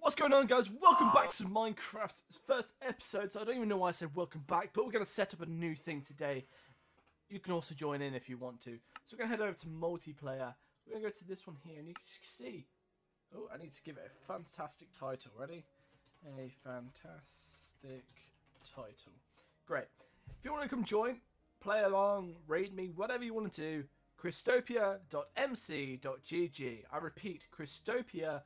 What's going on guys? Welcome back ah. to Minecraft's first episode. So I don't even know why I said welcome back, but we're going to set up a new thing today. You can also join in if you want to. So we're going to head over to multiplayer. We're going to go to this one here and you can see. Oh, I need to give it a fantastic title. Ready? A fantastic title. Great. If you want to come join, play along, raid me, whatever you want to do, christopia.mc.gg. I repeat, christopia.mc.gg.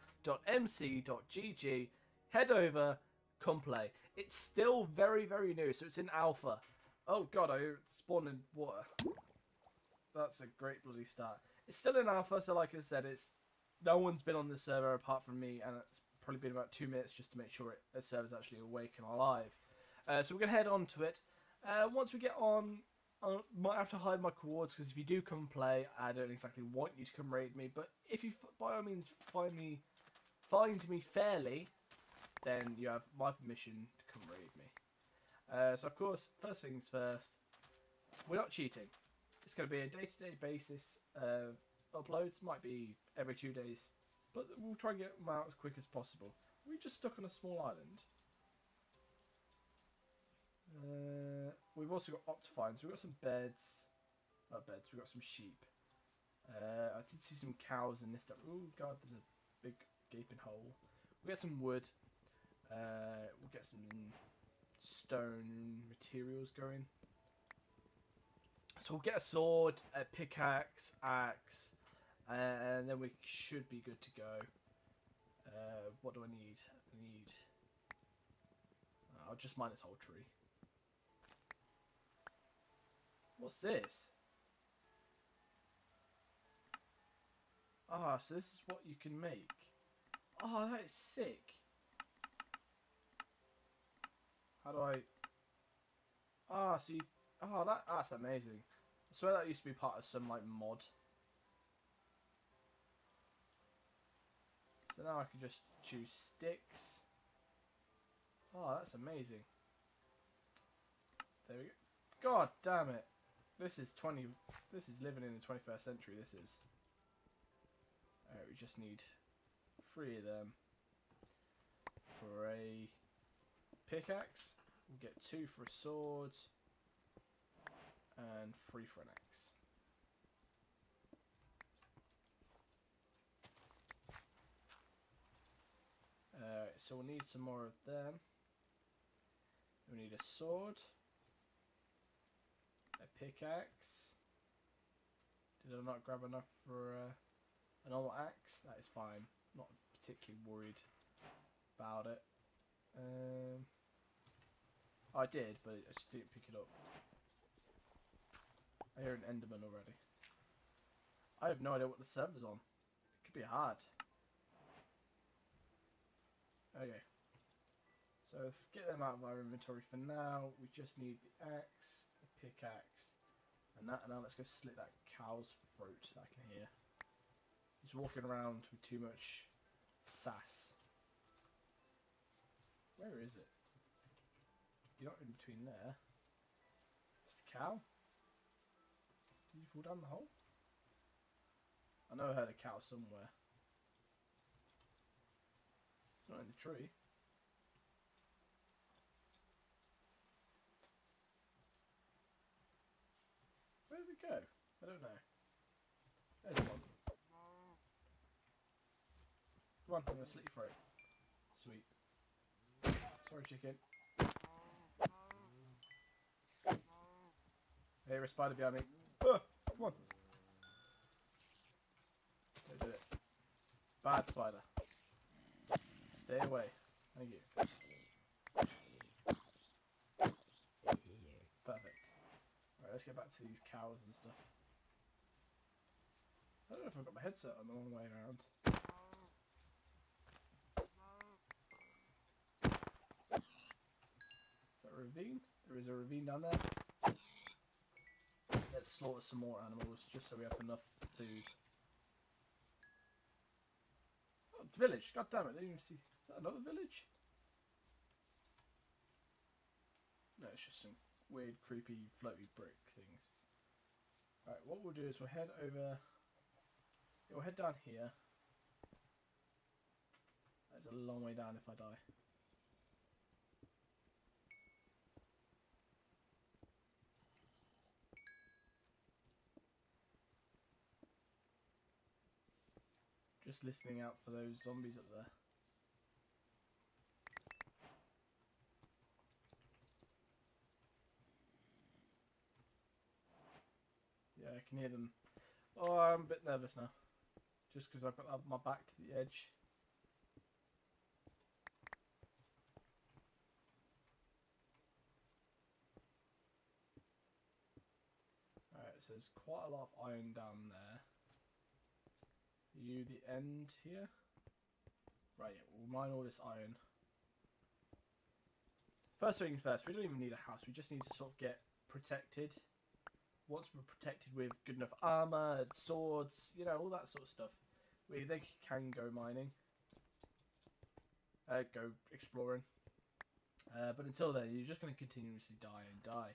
Head over, come play. It's still very, very new, so it's in alpha. Oh god, I spawned in water. That's a great bloody start. It's still in alpha, so like I said, it's no one's been on the server apart from me, and it's probably been about two minutes just to make sure it, the server's actually awake and alive. Uh, so we're going to head on to it. Uh, once we get on, I might have to hide my coords because if you do come play, I don't exactly want you to come raid me. But if you, by all means, find me, find me fairly, then you have my permission to come raid me. Uh, so of course, first things first, we're not cheating. It's going to be a day-to-day -day basis. Uh, uploads might be every two days, but we'll try and get them out as quick as possible. We're just stuck on a small island. Uh, we've also got Optifine, so we've got some beds. Not beds, we've got some sheep. Uh, I did see some cows in this. Stuff. Oh god, there's a big gaping hole. We'll get some wood. Uh, we'll get some stone materials going. So we'll get a sword, a pickaxe, axe, and then we should be good to go. Uh, what do I need? I need... I'll just mine this whole tree. What's this? Ah, so this is what you can make. Oh, that is sick. How do I... Ah, so you... Oh, that, that's amazing. I swear that used to be part of some, like, mod. So now I can just choose sticks. Oh, that's amazing. There we go. God damn it. This is 20... This is living in the 21st century, this is. Alright, we just need three of them. For a pickaxe. We'll get two for a sword. And three for an axe. Alright, so we'll need some more of them. We need a sword a pickaxe. Did I not grab enough for uh, a normal axe? That is fine. Not particularly worried about it. Um, I did, but I just didn't pick it up. I hear an Enderman already. I have no idea what the server's on. It could be hard. Okay. So get them out of our inventory for now. We just need the axe the pickaxe. And that, And now let's go slit that cow's throat that I can hear. He's walking around with too much sass. Where is it? You're not in between there. The cow. Did you fall down the hole? I know I heard a cow somewhere. It's not in the tree. Where did it go? I don't know. There's one. Come on, I'm gonna slit your throat. Sweet. Sorry, chicken. Hey, a spider behind me. Uh, come on. Don't do it. Bad spider. Stay away. Thank you. Perfect. Alright, let's get back to these cows and stuff. I don't know if I've got my headset on the wrong way around. Is that a ravine? There is a ravine down there. Let's slaughter some more animals just so we have enough food. Oh, village. God damn it. I didn't even see. Is that another village? No, it's just some weird, creepy, floaty brick things. Alright, what we'll do is we'll head over... We'll head down here. It's a long way down if I die. Just listening out for those zombies up there. Yeah, I can hear them. Oh, I'm a bit nervous now. Just because I've got my back to the edge. Alright, so there's quite a lot of iron down there. You the end here? Right, yeah, we'll mine all this iron. First things first, we don't even need a house, we just need to sort of get protected. Once we're protected with good enough armor, swords, you know, all that sort of stuff, we then can go mining. Uh, go exploring. Uh, but until then, you're just going to continuously die and die.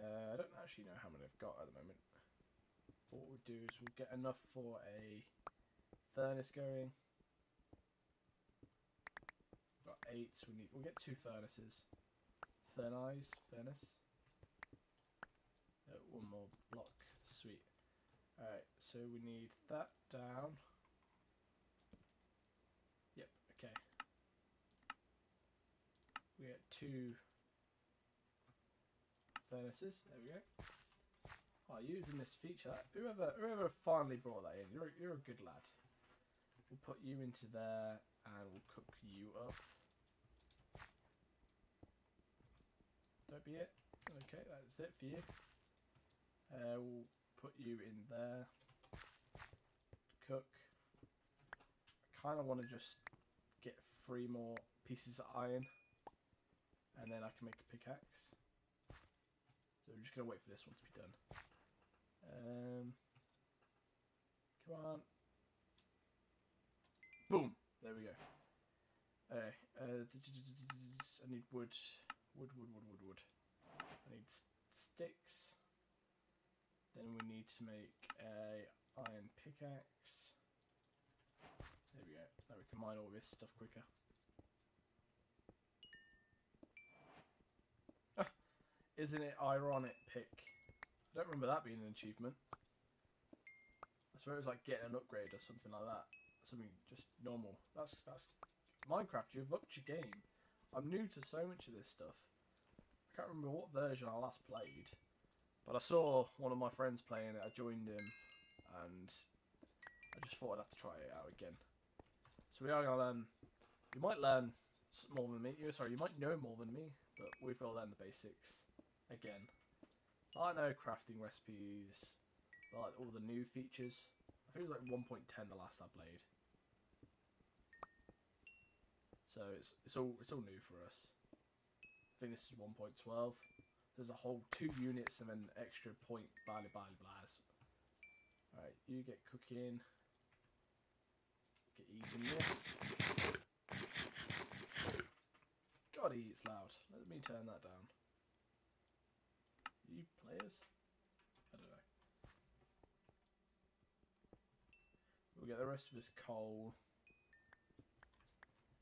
Uh, I don't actually know how many I've got at the moment. What we'll do is we'll get enough for a furnace going. We've Got eight, so we need we'll get two furnaces. Furnace, furnace. Uh, one more block, sweet. Alright, so we need that down. Yep, okay. We get two furnaces. There we go. Oh, using this feature, whoever whoever finally brought that in, you're you're a good lad. We'll put you into there and we'll cook you up. That'll be it. Okay, that's it for you. Uh, we'll put you in there. Cook. I kind of want to just get three more pieces of iron, and then I can make a pickaxe. So we're just gonna wait for this one to be done. Um, come on. Boom. There we go. Okay. Uh, I need wood. Wood, wood, wood, wood, wood. I need sticks. Then we need to make a iron pickaxe. There we go. Now we can mine all this stuff quicker. Isn't it ironic pick? I don't remember that being an achievement. I swear it was like getting an upgrade or something like that. Something just normal. That's that's Minecraft. You've upped your game. I'm new to so much of this stuff. I can't remember what version I last played, but I saw one of my friends playing it. I joined him, and I just thought I'd have to try it out again. So we are gonna learn. You might learn more than me. Sorry, you might know more than me, but we've got to learn the basics again. I know crafting recipes, like all the new features. I think it was like 1.10 the last I played. So it's it's all it's all new for us. I think this is 1.12. There's a whole two units and then extra point barley barley blaz. Alright, you get cooking. Get eating this. God, he eats loud. Let me turn that down. You players? I don't know. We'll get the rest of this coal.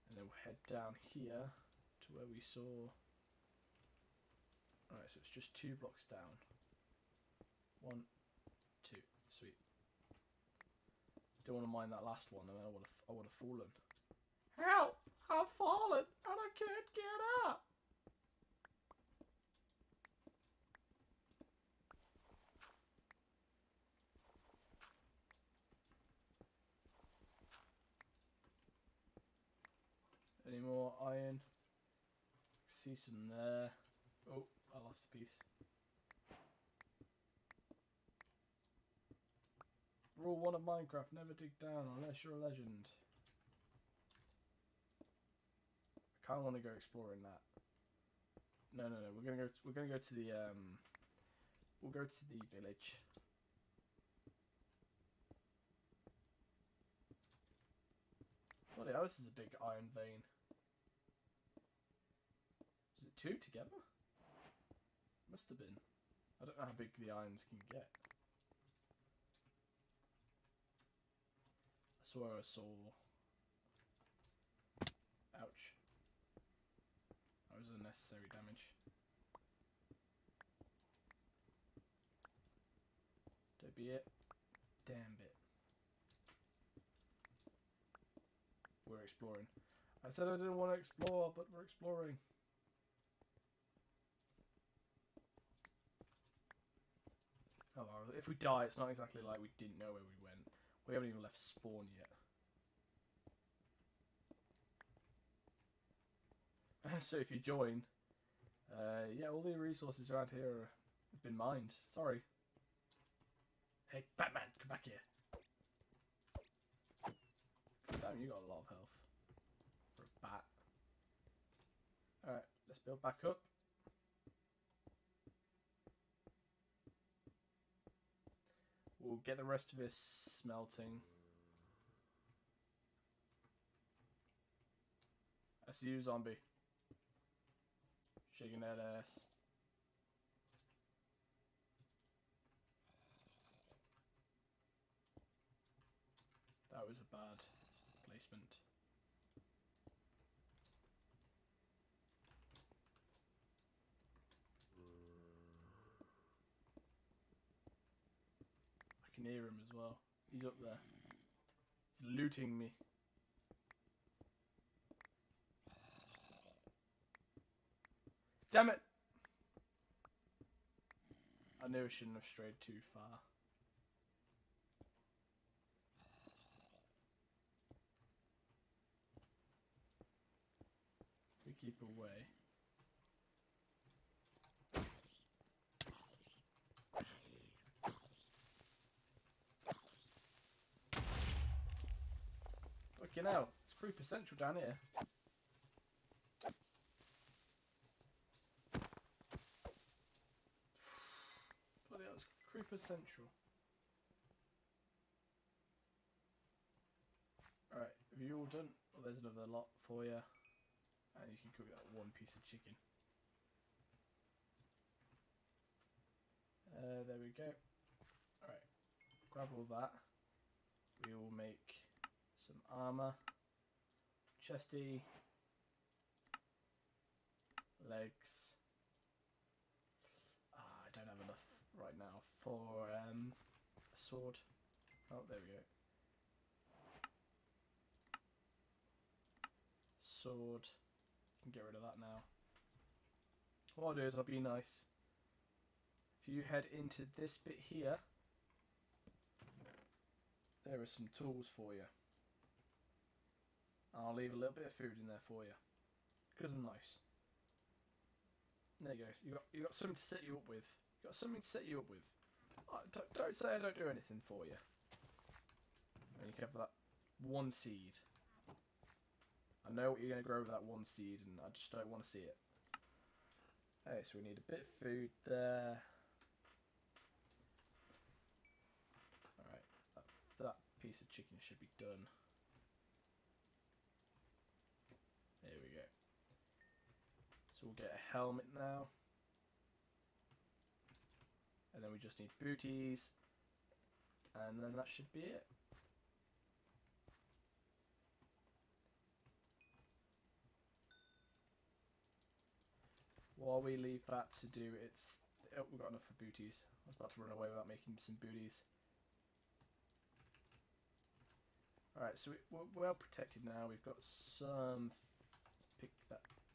And then we'll head down here to where we saw... Alright, so it's just two blocks down. One, two. Sweet. Don't want to mind that last one, and I would have, I would have fallen. Help! I've fallen, and I can't get up! Any more iron? See some there. Oh, I lost a piece. Rule one of Minecraft: never dig down unless you're a legend. I kind of want to go exploring that. No, no, no. We're gonna go. we're gonna go to the um. We'll go to the village. Bloody hell, this is a big iron vein two together? Must have been. I don't know how big the irons can get. I swear I saw... Ouch. That was unnecessary damage. Don't be it. Damn bit. We're exploring. I said I didn't want to explore, but we're exploring. If we die, it's not exactly like we didn't know where we went. We haven't even left spawn yet. so if you join, uh, yeah, all the resources around here have been mined. Sorry. Hey, Batman, come back here. Damn, you got a lot of health for a bat. Alright, let's build back up. We'll get the rest of this smelting. See you, zombie. Shaking that ass. That was a bad placement. I can hear him as well. He's up there. He's looting me. Damn it! I knew I shouldn't have strayed too far. We keep away. Fucking hell, it's Creeper Central down here. Bloody hell, it's Creeper Central. Alright, have you all done? Well, there's another lot for you. And you can cook that one piece of chicken. Uh, there we go. Alright, grab all that. We will make some armor, chesty, legs. Ah, I don't have enough right now for um, a sword. Oh, there we go. Sword. Can get rid of that now. What I'll do is I'll be nice. If you head into this bit here, there are some tools for you. I'll leave a little bit of food in there for you. Because I'm nice. There you go. You got you got something to set you up with. You got something to set you up with. Uh, don't, don't say I don't do anything for you. And you can have that one seed. I know what you're going to grow with that one seed, and I just don't want to see it. Okay, so we need a bit of food there. Alright, that, that piece of chicken should be done. There we go. So we'll get a helmet now. And then we just need booties. And then that should be it. While we leave that to do its... Oh, we've got enough for booties. I was about to run away without making some booties. Alright, so we, we're well protected now. We've got some...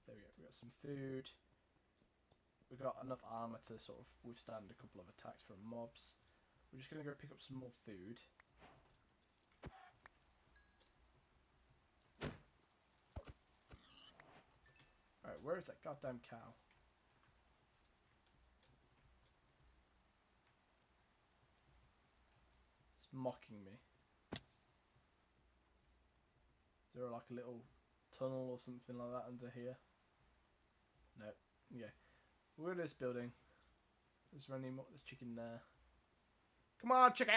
There we go. We've got some food. We've got enough armor to sort of withstand a couple of attacks from mobs. We're just going to go pick up some more food. Alright, where is that goddamn cow? It's mocking me. Is there like a little tunnel or something like that under here? No. Yeah. We're in this building. There's running more. There's chicken there. Come on, chicken!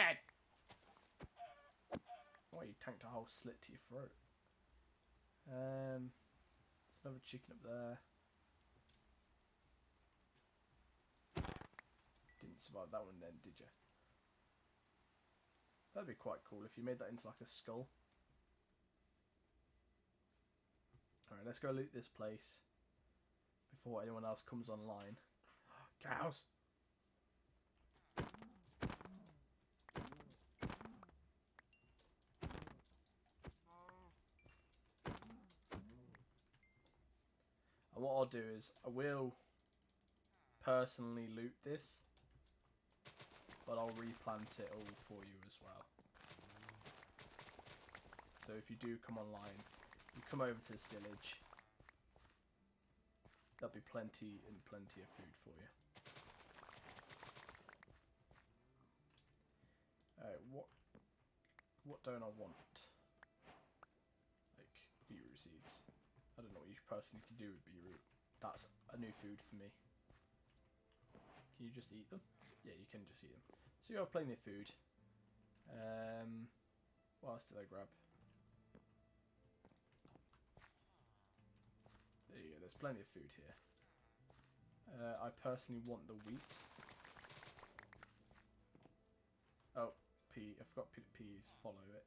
Why oh, you tanked a whole slit to your throat? Um, there's another chicken up there. Didn't survive that one then, did you? That'd be quite cool if you made that into like a skull. Alright, let's go loot this place before anyone else comes online. Cows. And what I'll do is I will personally loot this, but I'll replant it all for you as well. So if you do come online, you come over to this village, there'll be plenty and plenty of food for you. Alright, what what don't I want? Like beetroot seeds. I don't know what you personally can do with beetroot. That's a new food for me. Can you just eat them? Yeah, you can just eat them. So you have plenty of food. Um, what else did I grab? There's plenty of food here. Uh, I personally want the wheat. Oh, pea. I forgot pe peas. Follow it.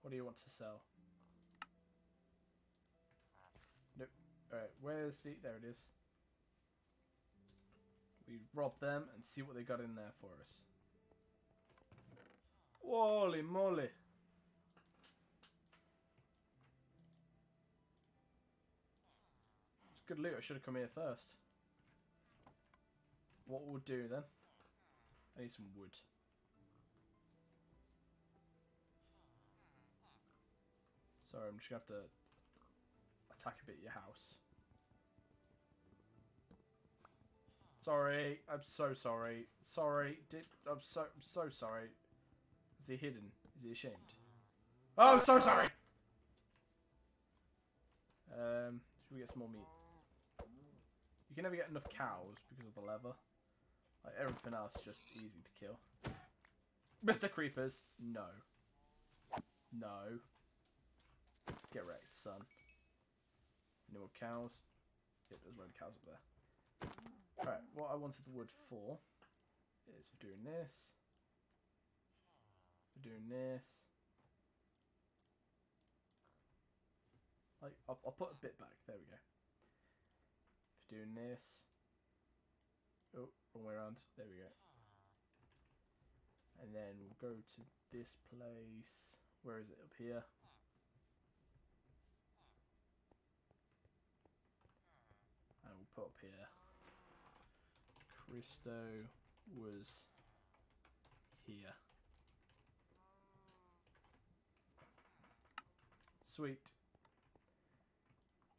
What do you want to sell? Nope. Alright, where's the... There it is. We rob them and see what they got in there for us. Holy moly! Good loot. I should have come here first. What we'll do then? I need some wood. Sorry, I'm just gonna have to attack a bit your house. Sorry, I'm so sorry. Sorry, did I'm so I'm so sorry. Is he hidden? Is he ashamed? Oh, I'm so sorry. Um, should we get some more meat? You can never get enough cows because of the leather. Like everything else is just easy to kill. Mr. Creepers, no. No. Get wrecked, son. No more cows. Yep, there's load cows up there. Alright, what I wanted the wood for is for doing this. For doing this. Like, I'll, I'll put a bit back. There we go. Doing this. Oh, wrong way around. There we go. And then we'll go to this place. Where is it? Up here. And we'll put up here. Christo was here. Sweet.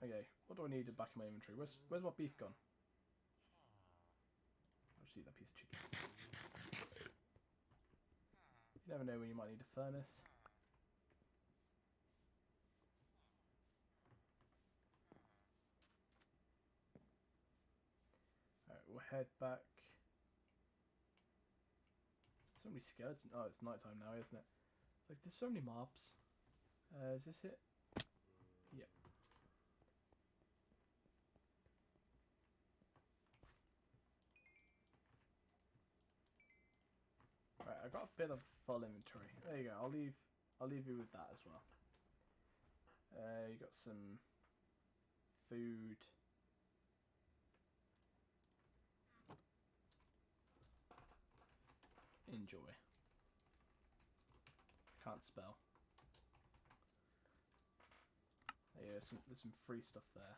Okay, what do I need back in my inventory? Where's where's my beef gone? I'll just eat that piece of chicken. You never know when you might need a furnace. Alright, we'll head back. So many skeletons. Oh, it's nighttime now, isn't it? It's like there's so many mobs. Uh, is this it? Yep. Right, I got a bit of full inventory. There you go. I'll leave. I'll leave you with that as well. Uh, you got some food. Enjoy. Can't spell. Yeah, some, there's some free stuff there.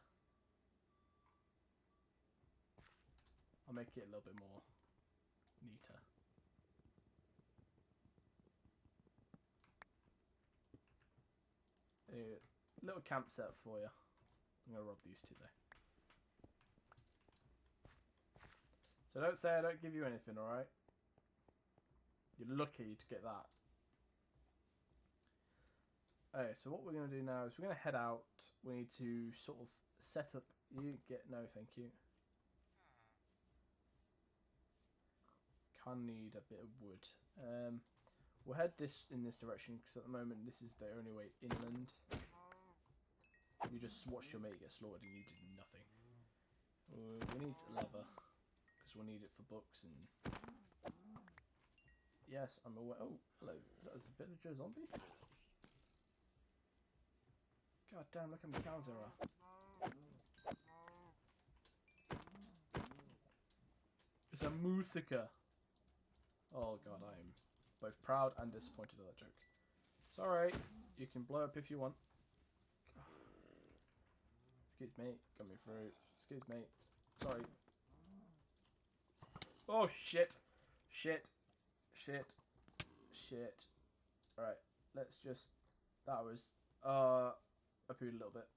I'll make it a little bit more neater. A little camp set for you. I'm gonna rob these two though. So don't say I don't give you anything, alright? You're lucky to get that. Okay, so what we're going to do now is we're going to head out. We need to sort of set up... You get... No, thank you. Can need a bit of wood. Um, we'll head this in this direction because at the moment this is the only way inland. You just watched your mate get slaughtered and you did nothing. Uh, we need leather because we'll need it for books and... Yes, I'm aware. Oh, hello. Is that a villager zombie? God damn, look how many cows there are. It's a musica. Oh god, I am both proud and disappointed at that joke. Sorry, you can blow up if you want. Excuse me, got me through. Excuse me. Sorry. Oh shit. Shit. Shit. Shit. Alright, let's just that was uh I pooed a little bit.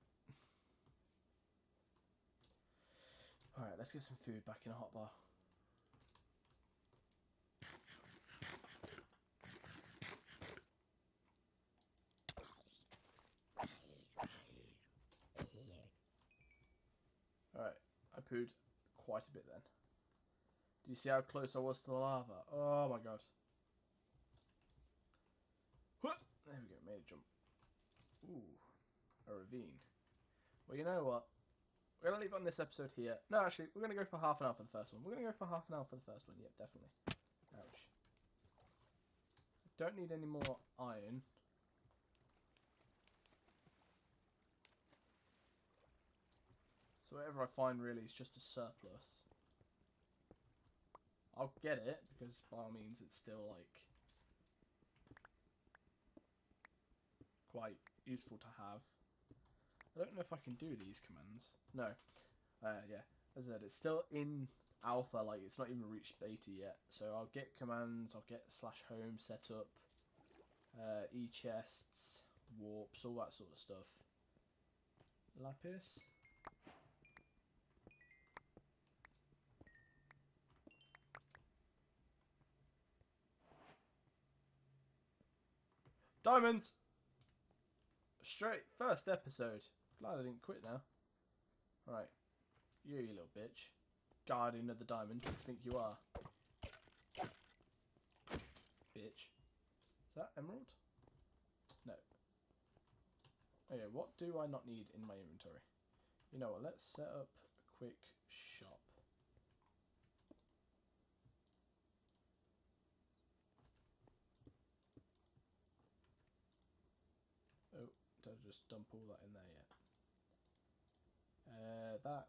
Alright, let's get some food back in a hot bar. Alright, I pooed quite a bit then. Do you see how close I was to the lava? Oh my god. There we go, made a jump. Ooh, a ravine. Well, you know what? We're going to leave on this episode here. No, actually, we're going to go for half an hour for the first one. We're going to go for half an hour for the first one. Yep, definitely. Ouch. Don't need any more iron. So whatever I find really is just a surplus. I'll get it, because by all means it's still like quite useful to have. I don't know if I can do these commands. No. Uh, yeah, as I said, it's still in alpha, like it's not even reached beta yet. So I'll get commands, I'll get slash home set up, uh, e-chests, warps, all that sort of stuff. Lapis. Diamonds! Straight first episode. Glad I didn't quit now. Right. You, you little bitch. Guardian of the diamond. Think you are? Bitch. Is that emerald? No. Okay, what do I not need in my inventory? You know what, let's set up a quick shop. Oh, did I dump all that in there yet? Uh, that.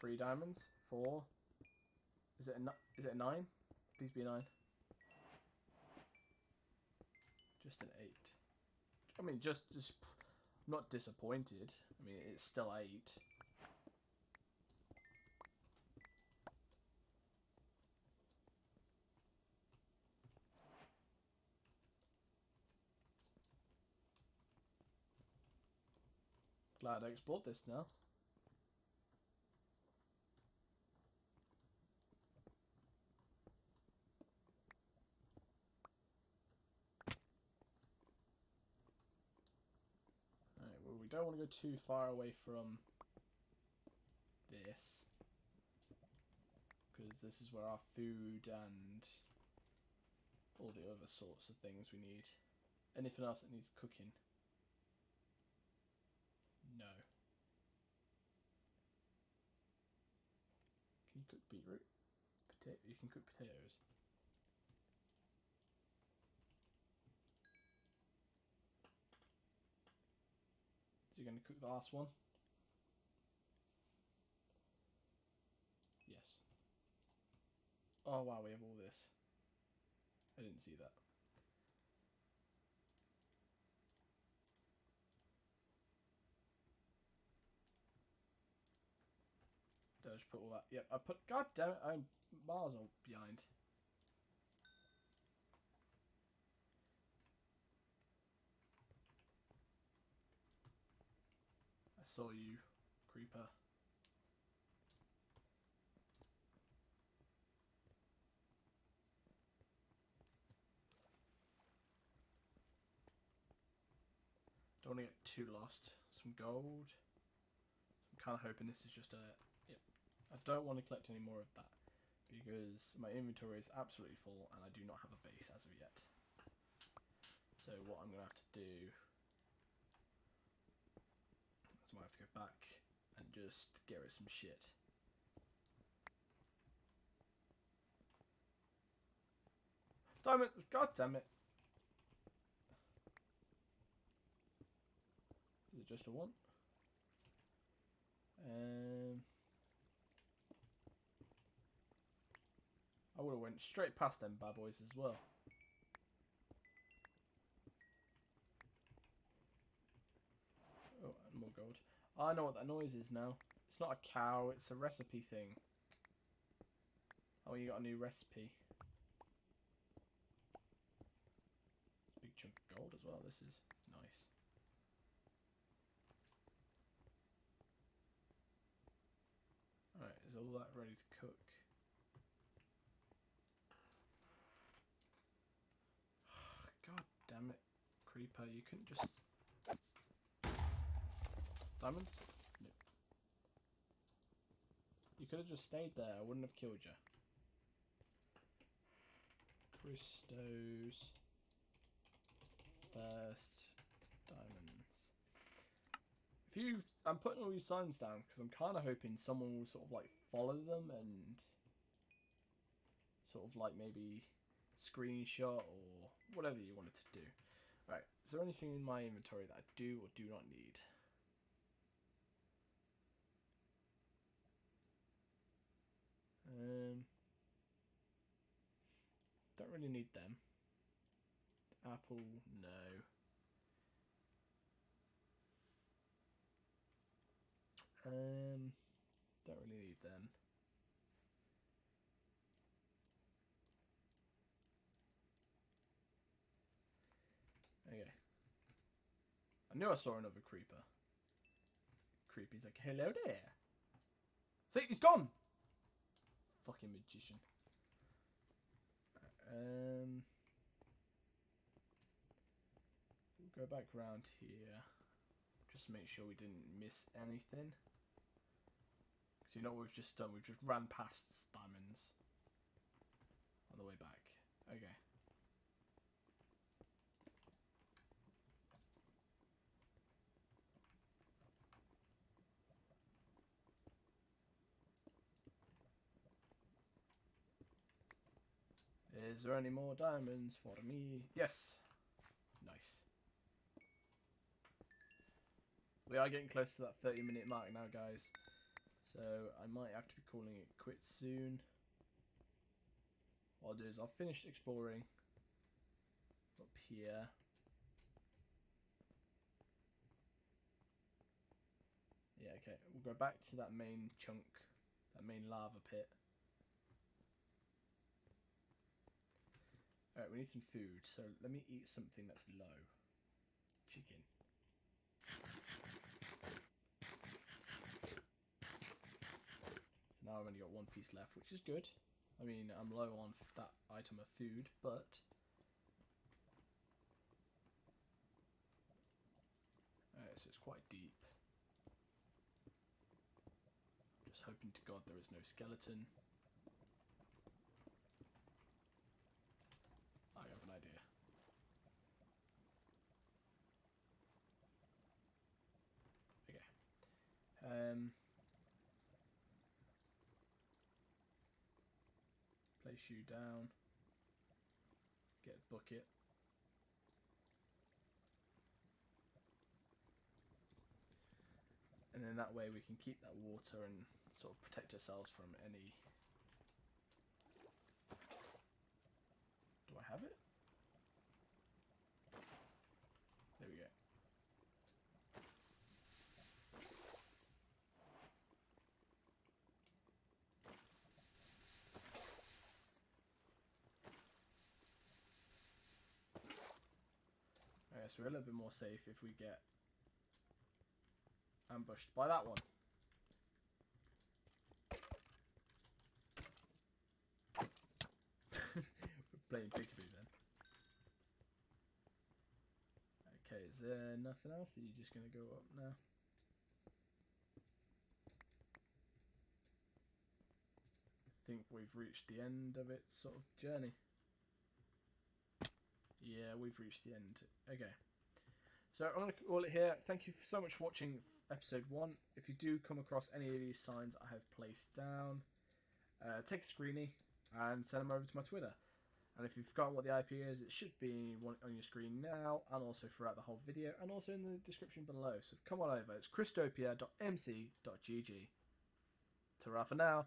Three diamonds. Four. Is it a is it a nine? Please be a nine. Just an eight. I mean, just just I'm not disappointed. I mean, it's still eight. Glad I explored this now. Alright, well, we don't want to go too far away from this. Because this is where our food and all the other sorts of things we need. Anything else that needs cooking? No. Can you cook beetroot? Potato. You can cook potatoes. So you're going to cook the last one? Yes. Oh wow, we have all this. I didn't see that. Just put all that? Yep, I put. God damn it, I'm miles behind. I saw you, creeper. Don't want to get too lost. Some gold. I'm kind of hoping this is just a. I don't want to collect any more of that because my inventory is absolutely full and I do not have a base as of yet. So what I'm going to have to do is I have to go back and just get rid of some shit. Diamond. God damn it. Is it just a one? Um. I would have went straight past them bad boys as well. Oh, more gold. I know what that noise is now. It's not a cow, it's a recipe thing. Oh, you got a new recipe. Big chunk of gold as well, this is nice. Alright, is all that ready to cook? God damn it, Creeper, you couldn't just... Diamonds? You could have just stayed there, I wouldn't have killed you. Crystals. First. Diamonds. If you... I'm putting all these signs down because I'm kind of hoping someone will sort of like follow them and sort of like maybe screenshot or whatever you wanted to do. Is there anything in my inventory that I do or do not need? Um, don't really need them. Apple, no. Um, don't really need them. Okay. I knew I saw another creeper. Creepy's like, hello there. See, he's gone! Fucking magician. Um, we'll go back round here. Just make sure we didn't miss anything. Because you know what we've just done? We've just ran past diamonds on the way back. Okay. Is there any more diamonds for me? Yes. Nice. We are getting close to that 30 minute mark now, guys. So I might have to be calling it quits soon. What I'll do is I'll finish exploring up here. Yeah, okay. We'll go back to that main chunk, that main lava pit. Alright, we need some food, so let me eat something that's low. Chicken. So now I've only got one piece left, which is good. I mean, I'm low on that item of food, but... Alright, so it's quite deep. Just hoping to God there is no skeleton. I have an idea. Okay. Um, place you down. Get a bucket. And then that way we can keep that water and sort of protect ourselves from any Do I have it? There we go. So we're a little bit more safe if we get ambushed by that one. playing peekaboo then. Okay, is there nothing else? Are you just going to go up now? I think we've reached the end of its sort of journey. Yeah, we've reached the end. Okay. So I'm going to call it here. Thank you so much for watching episode one. If you do come across any of these signs I have placed down, uh, take a screenie and send them over to my Twitter. And if you've forgotten what the IP is, it should be on your screen now and also throughout the whole video and also in the description below. So come on over. It's christopia.mc.gg. Ta-ra for now.